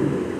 Amen.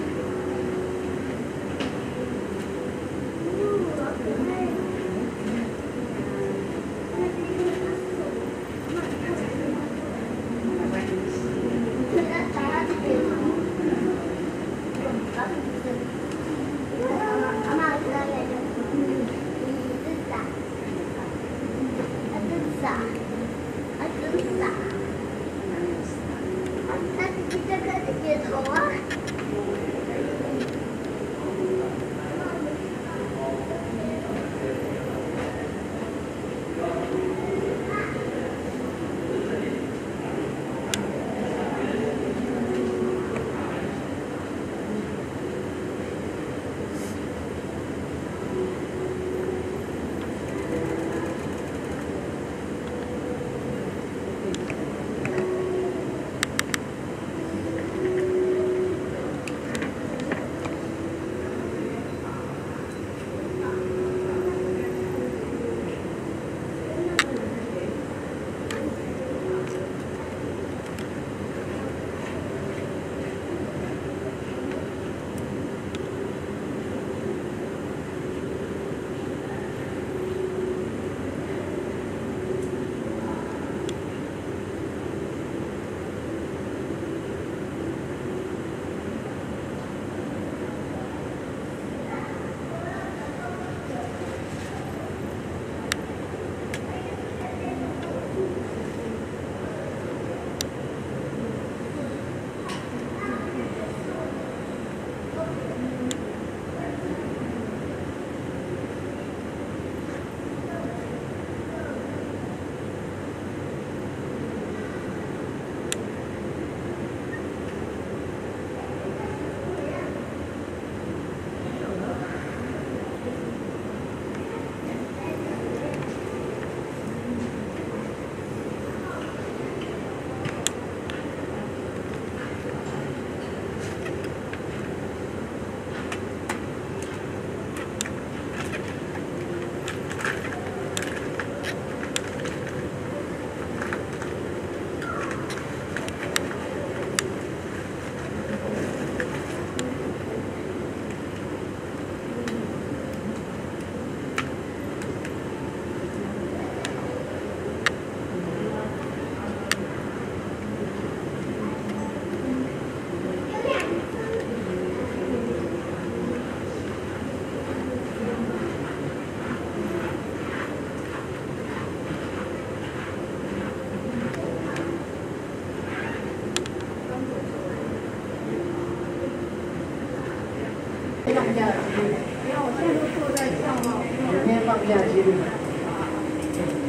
放假了，没有，我现在都坐在上嘛。明天放假几点？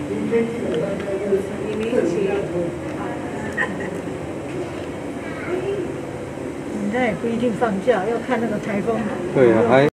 明天基本上就是一零七。人家也不一定放假，要看那个台风。对啊，还。